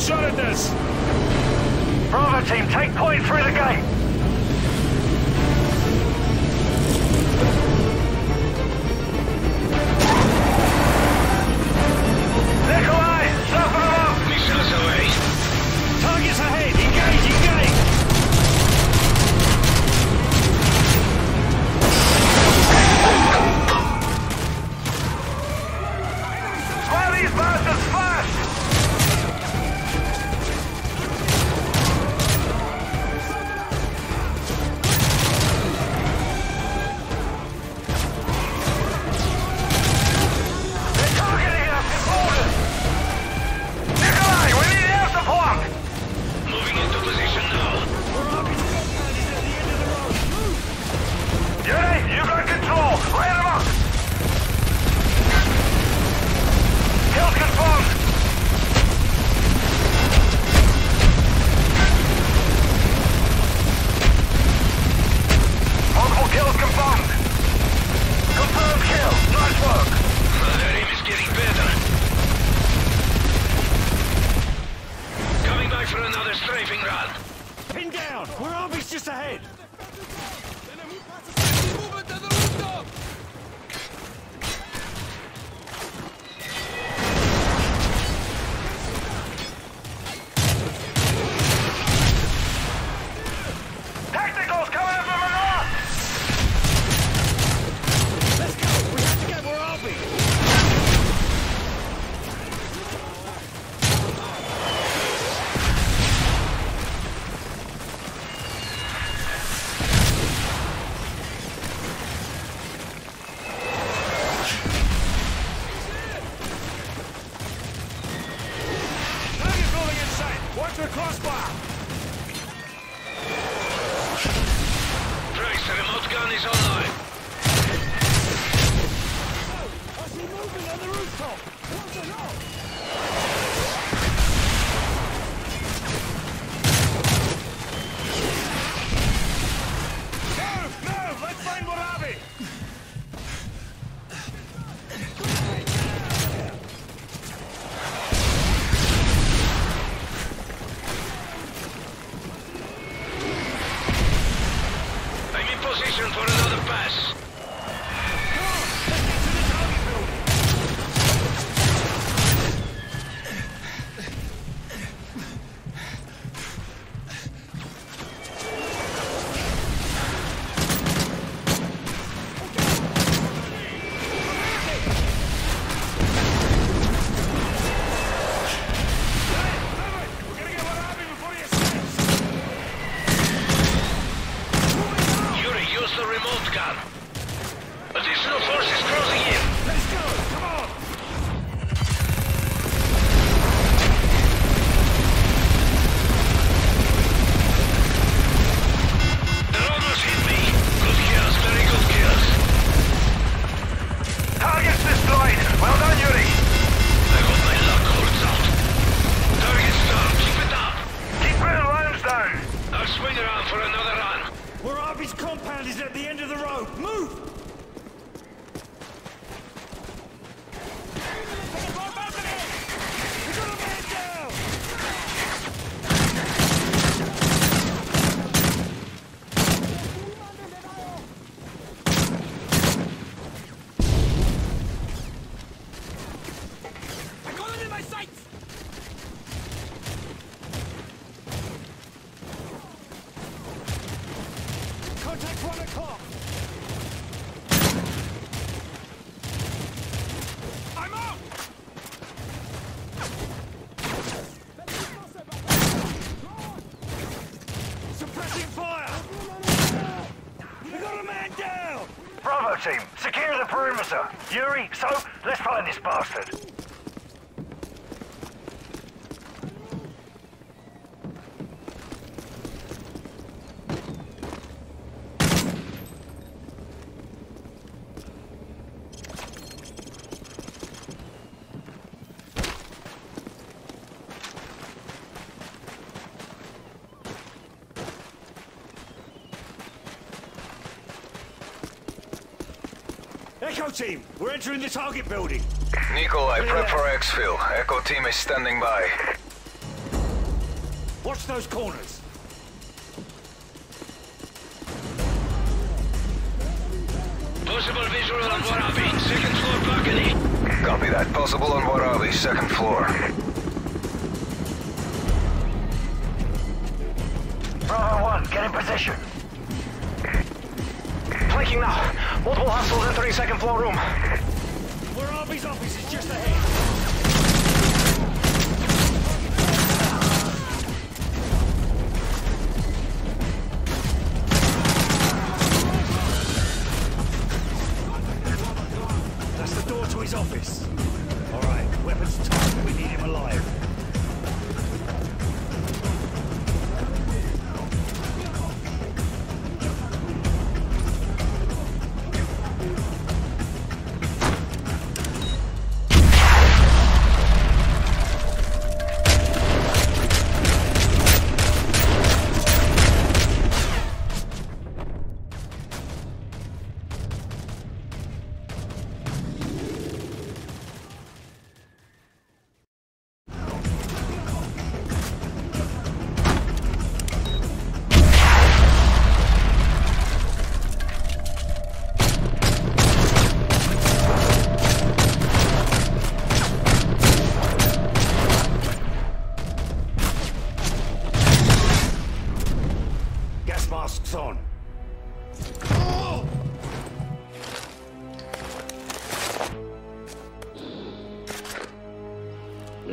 shot at this. Bravo team, take point through the gate. Nicolo! Additional Tiramisu. Yuri, so, let's find this bastard. Echo team, we're entering the target building. Nikolai, prep for exfil. Echo team is standing by. Watch those corners. Possible visual on Waraabe, second floor balcony. Copy that. Possible on Waraabe, second floor. Bravo 1, get in position. Flanking now. Multiple hostiles entering second floor room. We're Waraabe's office is just ahead. That's the door to his office. All right, weapons tight. We need him alive.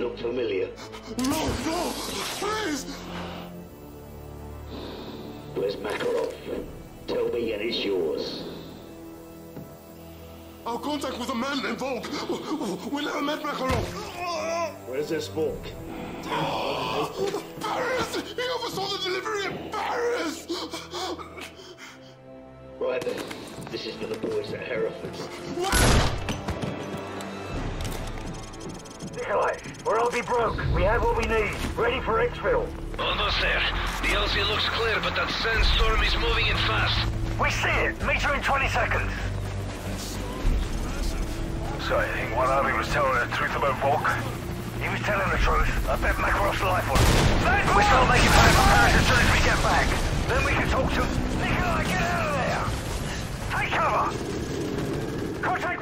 Look familiar. No, no, please! Where's Makarov? Tell me and it's yours. Our contact with a man named Volk. We never met Makarov. Where's this book? Paris! He oversaw the delivery in Paris! Right then. This is for the boys at Hereford. Nikolai, we're all be broke. We have what we need. Ready for exfil. Almost there. The LZ looks clear, but that sandstorm is moving in fast. We see it. Meet you in 20 seconds. So I think Waraabe was telling the truth about Volk? He was telling the truth. I bet Makarov's life on it. We shall make it back from Paris as soon as we get back. Then we can talk to... Nikolai, get out of there! Take cover! Contact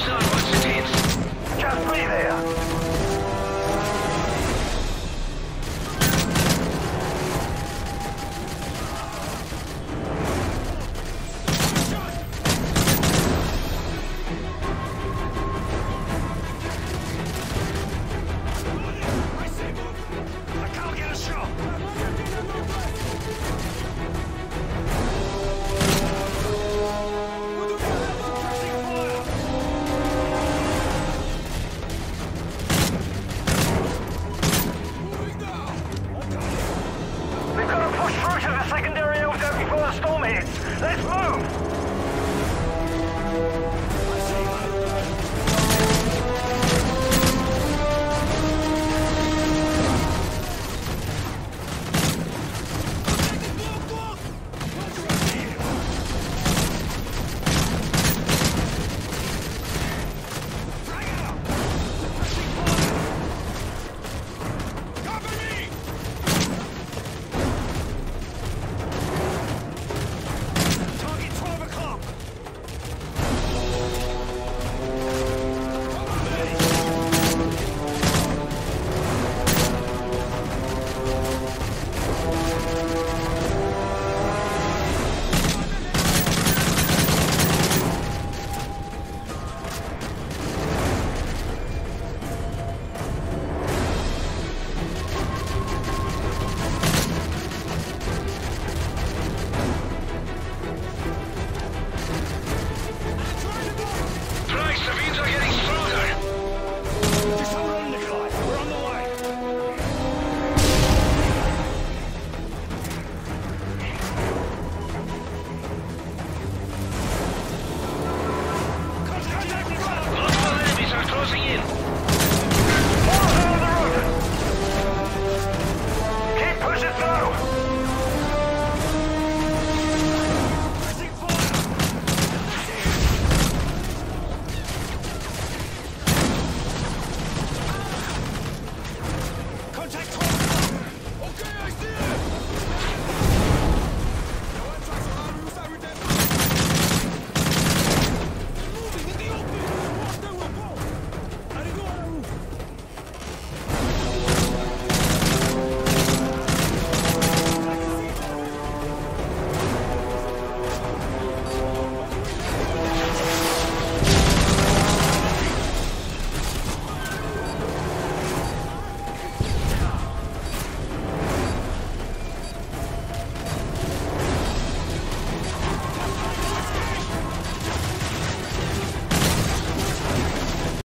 Just be there.